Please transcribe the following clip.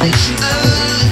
Like, oh.